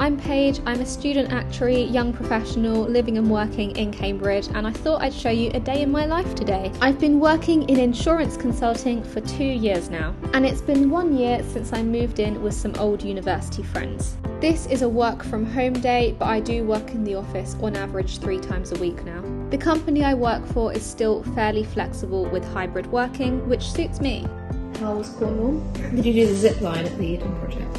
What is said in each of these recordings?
I'm Paige, I'm a student actuary, young professional, living and working in Cambridge, and I thought I'd show you a day in my life today. I've been working in insurance consulting for two years now, and it's been one year since I moved in with some old university friends. This is a work from home day, but I do work in the office on average three times a week now. The company I work for is still fairly flexible with hybrid working, which suits me. How was Cornwall? Did you do the zip line at the Eden project?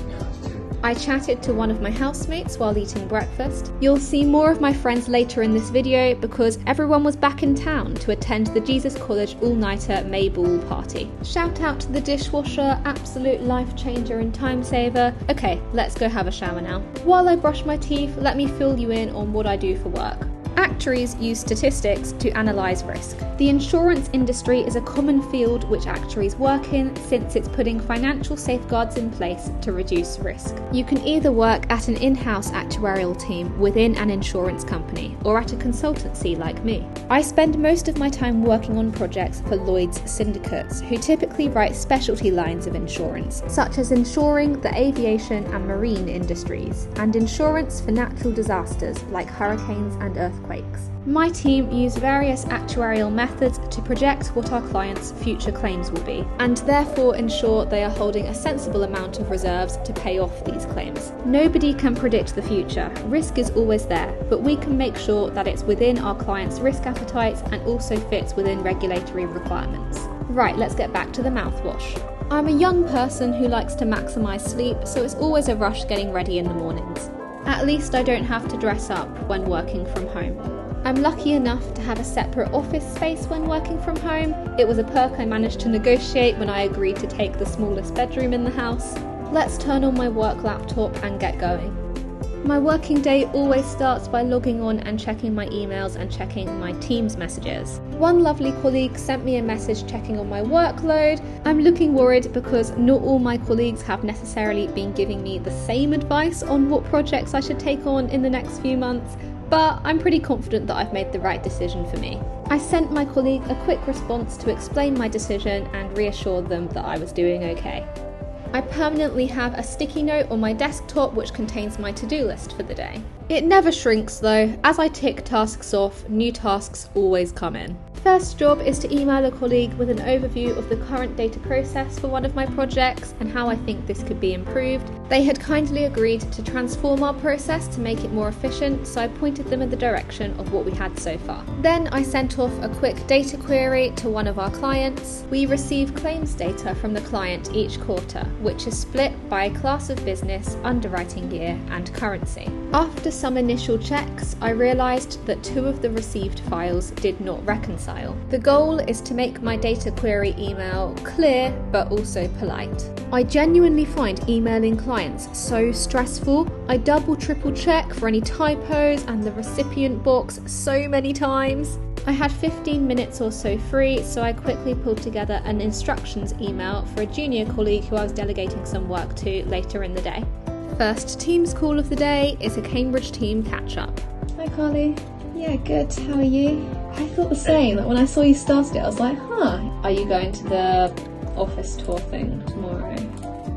I chatted to one of my housemates while eating breakfast. You'll see more of my friends later in this video because everyone was back in town to attend the Jesus College all nighter May Ball party. Shout out to the dishwasher, absolute life changer and time saver. Okay, let's go have a shower now. While I brush my teeth, let me fill you in on what I do for work. Actuaries use statistics to analyse risk. The insurance industry is a common field which actuaries work in since it's putting financial safeguards in place to reduce risk. You can either work at an in house actuarial team within an insurance company or at a consultancy like me. I spend most of my time working on projects for Lloyd's syndicates, who typically write specialty lines of insurance, such as insuring the aviation and marine industries, and insurance for natural disasters like hurricanes and earthquakes earthquakes. My team use various actuarial methods to project what our clients' future claims will be, and therefore ensure they are holding a sensible amount of reserves to pay off these claims. Nobody can predict the future, risk is always there, but we can make sure that it's within our clients' risk appetites and also fits within regulatory requirements. Right, let's get back to the mouthwash. I'm a young person who likes to maximise sleep, so it's always a rush getting ready in the mornings. At least I don't have to dress up when working from home. I'm lucky enough to have a separate office space when working from home. It was a perk I managed to negotiate when I agreed to take the smallest bedroom in the house. Let's turn on my work laptop and get going. My working day always starts by logging on and checking my emails and checking my Teams messages. One lovely colleague sent me a message checking on my workload. I'm looking worried because not all my colleagues have necessarily been giving me the same advice on what projects I should take on in the next few months, but I'm pretty confident that I've made the right decision for me. I sent my colleague a quick response to explain my decision and reassure them that I was doing okay. I permanently have a sticky note on my desktop which contains my to do list for the day. It never shrinks though, as I tick tasks off, new tasks always come in. First job is to email a colleague with an overview of the current data process for one of my projects and how I think this could be improved. They had kindly agreed to transform our process to make it more efficient, so I pointed them in the direction of what we had so far. Then I sent off a quick data query to one of our clients. We receive claims data from the client each quarter, which is split by class of business, underwriting year, and currency. After some initial checks, I realised that two of the received files did not reconcile The goal is to make my data query email clear but also polite. I genuinely find emailing clients so stressful. I double triple check for any typos and the recipient box so many times. I had 15 minutes or so free, so I quickly pulled together an instructions email for a junior colleague who I was delegating some work to later in the day. First Teams call of the day is a Cambridge team catch up. Hi Carly. Yeah, good. How are you? I thought the same. When I saw you started it, I was like, huh, are you going to the office tour thing tomorrow?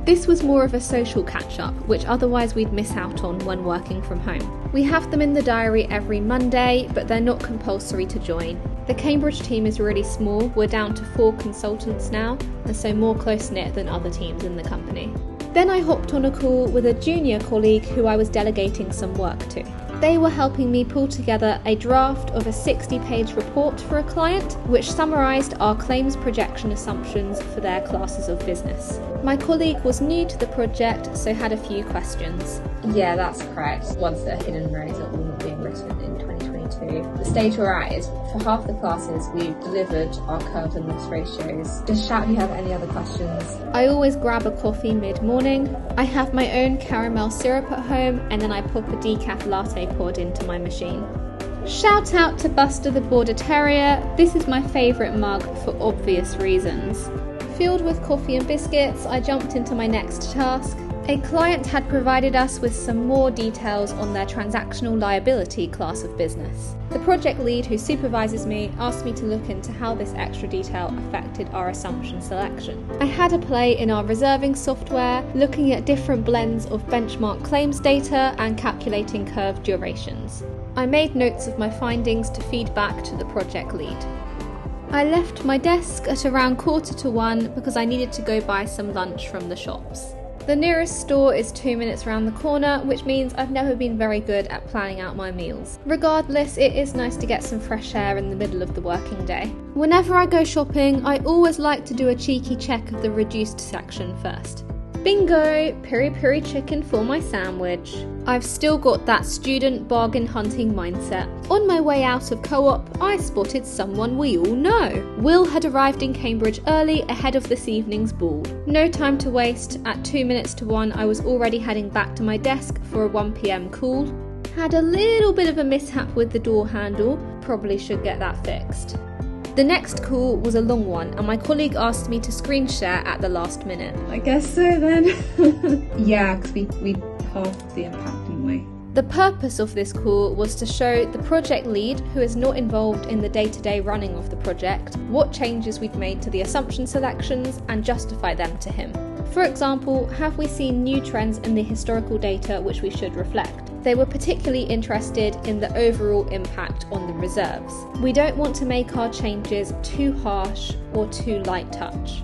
This was more of a social catch up, which otherwise we'd miss out on when working from home. We have them in the diary every Monday, but they're not compulsory to join. The Cambridge team is really small, we're down to four consultants now, and so more close knit than other teams in the company. Then I hopped on a call with a junior colleague who I was delegating some work to. They were helping me pull together a draft of a 60 page report for a client, which summarised our claims projection assumptions for their classes of business. My colleague was new to the project, so had a few questions. Yeah, that's correct. Once they're hidden rows are all being written in 2022. The stage we're at is for half the classes we've delivered our curve and loss ratios. Just shout if you have any other questions. I always grab a coffee mid morning. I have my own caramel syrup at home and then I pop a decaf latte poured into my machine. Shout out to Buster the Border Terrier. This is my favourite mug for obvious reasons. Filled with coffee and biscuits, I jumped into my next task A client had provided us with some more details on their transactional liability class of business. The project lead who supervises me asked me to look into how this extra detail affected our assumption selection. I had a play in our reserving software, looking at different blends of benchmark claims data and calculating curve durations. I made notes of my findings to feed back to the project lead. I left my desk at around quarter to one because I needed to go buy some lunch from the shops. The nearest store is two minutes around the corner, which means I've never been very good at planning out my meals. Regardless, it is nice to get some fresh air in the middle of the working day. Whenever I go shopping, I always like to do a cheeky check of the reduced section first. Bingo! Piri piri chicken for my sandwich. I've still got that student bargain hunting mindset. On my way out of co op, I spotted someone we all know. Will had arrived in Cambridge early ahead of this evening's ball. No time to waste, at two minutes to one, I was already heading back to my desk for a 1pm call. Had a little bit of a mishap with the door handle, probably should get that fixed. The next call was a long one, and my colleague asked me to screen share at the last minute. I guess so then. yeah, because we, we halved the impact, didn't we? The purpose of this call was to show the project lead, who is not involved in the day to day running of the project, what changes we've made to the assumption selections and justify them to him. For example, have we seen new trends in the historical data which we should reflect? They were particularly interested in the overall impact on the reserves. We don't want to make our changes too harsh or too light touch.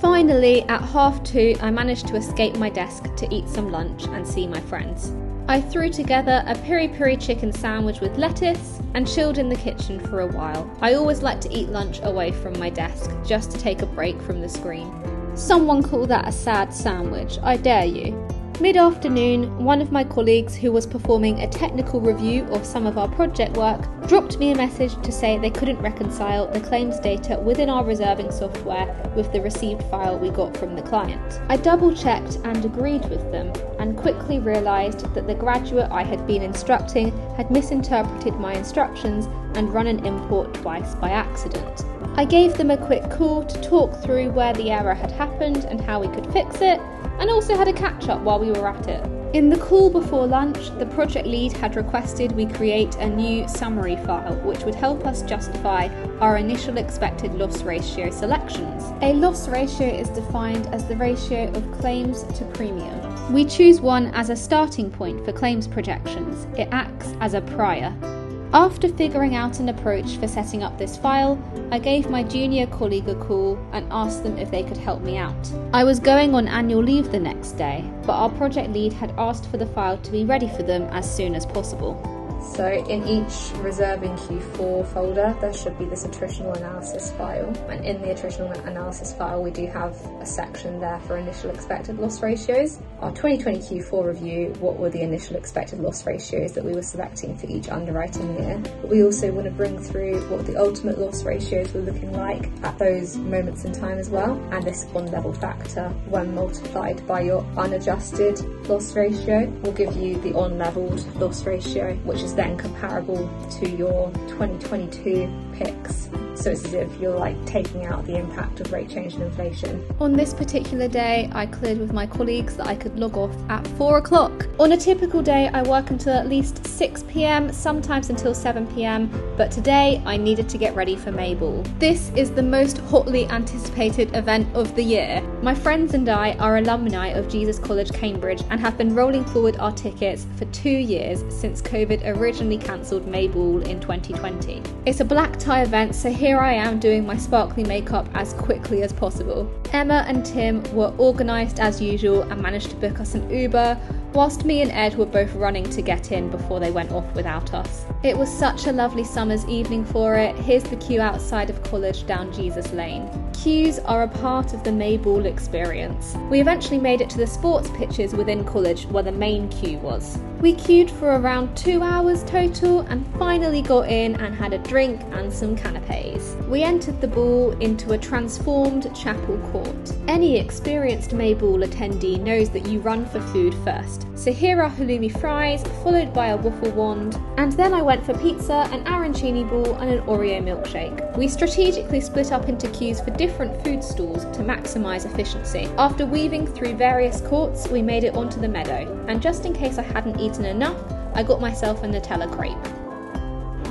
Finally, at half two, I managed to escape my desk to eat some lunch and see my friends. I threw together a piri piri chicken sandwich with lettuce and chilled in the kitchen for a while. I always like to eat lunch away from my desk just to take a break from the screen. Someone call that a sad sandwich, I dare you. Mid afternoon, one of my colleagues who was performing a technical review of some of our project work dropped me a message to say they couldn't reconcile the claims data within our reserving software with the received file we got from the client. I double checked and agreed with them, and quickly realised that the graduate I had been instructing had misinterpreted my instructions and run an import twice by accident. I gave them a quick call to talk through where the error had happened and how we could fix it, and also had a catch up while we were at it. In the call before lunch, the project lead had requested we create a new summary file which would help us justify our initial expected loss ratio selections. A loss ratio is defined as the ratio of claims to premium. We choose one as a starting point for claims projections, it acts as a prior. After figuring out an approach for setting up this file, I gave my junior colleague a call and asked them if they could help me out. I was going on annual leave the next day, but our project lead had asked for the file to be ready for them as soon as possible. So in each reserving Q4 folder, there should be this attritional analysis file. And in the attritional analysis file, we do have a section there for initial expected loss ratios. Our 2020 Q4 review, what were the initial expected loss ratios that we were selecting for each underwriting year. But we also want to bring through what the ultimate loss ratios were looking like at those moments in time as well. And this on level factor, when multiplied by your unadjusted loss ratio, will give you the on leveled loss ratio, which is then comparable to your 2022 picks. So it's as if you're like taking out the impact of rate change and inflation. On this particular day, I cleared with my colleagues that I could log off at 4 o'clock. On a typical day, I work until at least 6 pm, sometimes until 7 pm, but today I needed to get ready for Mayball. This is the most hotly anticipated event of the year. My friends and I are alumni of Jesus College, Cambridge, and have been rolling forward our tickets for two years since COVID originally cancelled Mayball in 2020. It's a black tie event, so here I am doing my sparkly makeup as quickly as possible. Emma and Tim were organised as usual and managed to book us an Uber, whilst me and Ed were both running to get in before they went off without us. It was such a lovely summer's evening for it. Here's the queue outside of college down Jesus Lane. Queues are a part of the Mayball experience. We eventually made it to the sports pitches within college where the main queue was. We queued for around two hours total and finally got in and had a drink and some canapes. We entered the ball into a transformed chapel court. Any experienced Mayball attendee knows that you run for food first. So here are halloumi fries, followed by a waffle wand, and then I went for pizza, an arancini ball, and an Oreo milkshake. We strategically split up into queues for different different food stalls to maximise efficiency. After weaving through various courts, we made it onto the meadow, and just in case I hadn't eaten enough, I got myself a Nutella crepe.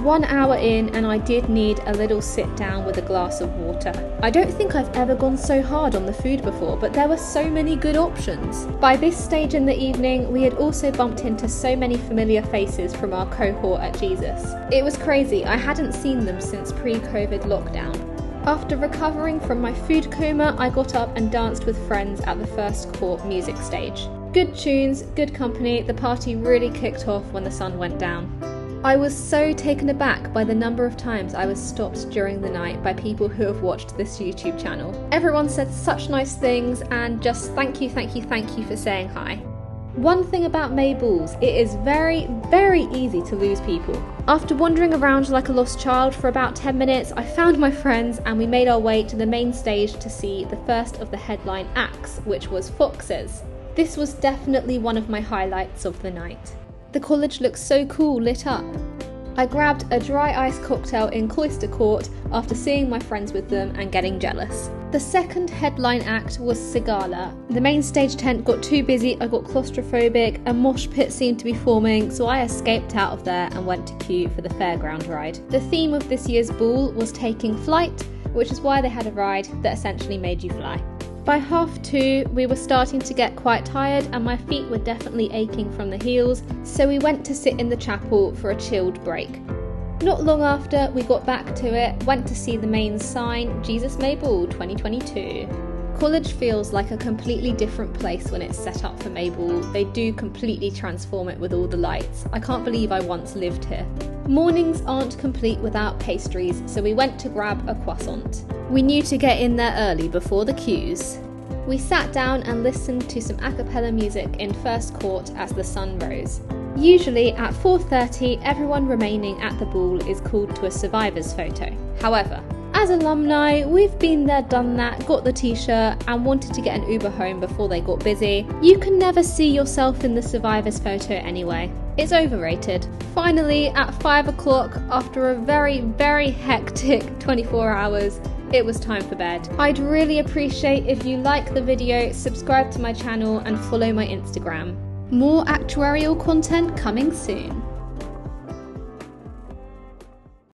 One hour in, and I did need a little sit down with a glass of water. I don't think I've ever gone so hard on the food before, but there were so many good options. By this stage in the evening, we had also bumped into so many familiar faces from our cohort at Jesus. It was crazy, I hadn't seen them since pre COVID lockdown. After recovering from my food coma, I got up and danced with friends at the first court music stage. Good tunes, good company, the party really kicked off when the sun went down. I was so taken aback by the number of times I was stopped during the night by people who have watched this YouTube channel. Everyone said such nice things and just thank you, thank you, thank you for saying hi. One thing about May Balls, it is very, very easy to lose people. After wandering around like a lost child for about 10 minutes, I found my friends and we made our way to the main stage to see the first of the headline acts, which was Foxes. This was definitely one of my highlights of the night. The college looks so cool lit up. I grabbed a dry ice cocktail in Cloister Court after seeing my friends with them and getting jealous. The second headline act was Sigala. The main stage tent got too busy, I got claustrophobic, a mosh pit seemed to be forming, so I escaped out of there and went to queue for the fairground ride. The theme of this year's ball was taking flight, which is why they had a ride that essentially made you fly. By half two, we were starting to get quite tired and my feet were definitely aching from the heels, so we went to sit in the chapel for a chilled break. Not long after, we got back to it, went to see the main sign Jesus May Ball 2022. College feels like a completely different place when it's set up for May Ball. They do completely transform it with all the lights. I can't believe I once lived here. Mornings aren't complete without pastries, so we went to grab a croissant. We knew to get in there early before the queues. We sat down and listened to some a cappella music in first court as the sun rose. Usually at 4:30 everyone remaining at the ball is called to a survivors photo. However, as alumni, we've been there, done that, got the t shirt, and wanted to get an Uber home before they got busy. You can never see yourself in the survivors photo anyway. It's overrated. Finally, at 5 o'clock, after a very, very hectic 24 hours, it was time for bed. I'd really appreciate if you like the video, subscribe to my channel, and follow my Instagram. More actuarial content coming soon.